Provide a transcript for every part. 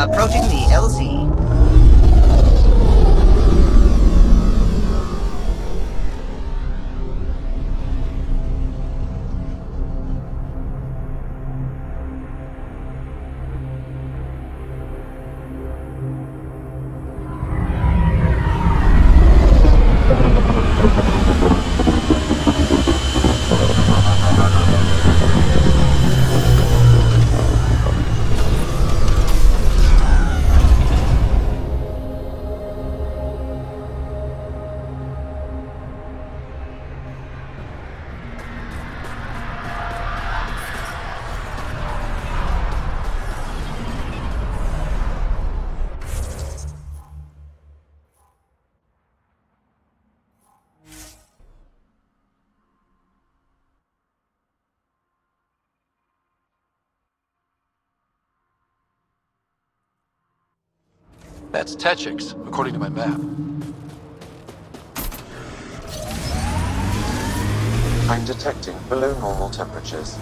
Approaching the LZ. That's Techix, according to my map. I'm detecting below normal temperatures.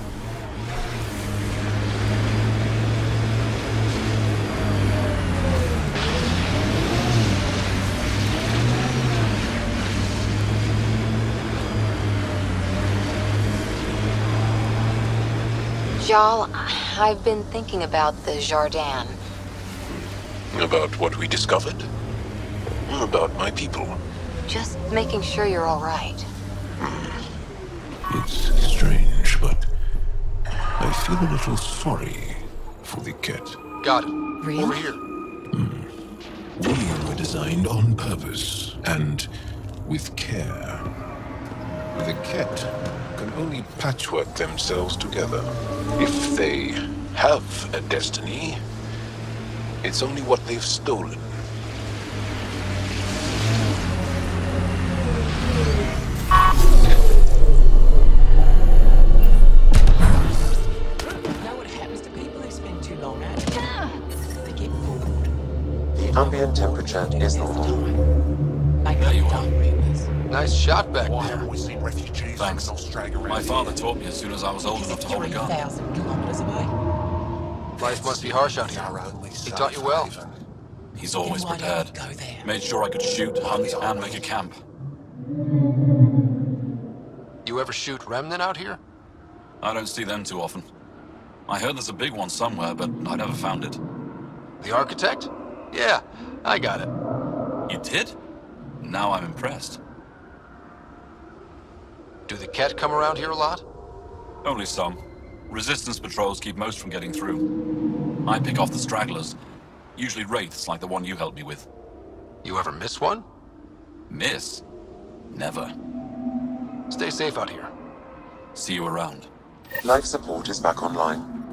Jaal, I've been thinking about the Jardaan. About what we discovered? About my people? Just making sure you're all right. It's strange, but I feel a little sorry for the kett. Got it. Really? Over here. Hmm. We were designed on purpose and with care. The kett can only patchwork themselves together. If they have a destiny, it's only what they've stolen. know what happens to people who spend too long at it? Ah. They get bored. The ambient temperature is normal. There you are. done with this. Nice shot back Why there. haven't we seen refugees Thanks. My father taught me as soon as I was old enough to hold a gun. 3,000 kilometers away. Life must be harsh out here. He taught you well. He's always prepared. don't we go there? Made sure I could shoot, hunt, and make a camp. You ever shoot remnant out here? I don't see them too often. I heard there's a big one somewhere, but I never found it. The architect? Yeah, I got it. You did? Now I'm impressed. Do the kett come around here a lot? Only some. Resistance patrols keep most from getting through. I pick off the stragglers. Usually wraiths like the one you helped me with. You ever miss one? Miss? Never. Stay safe out here. See you around. Life support is back online.